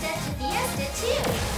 Fiesta Fiesta too.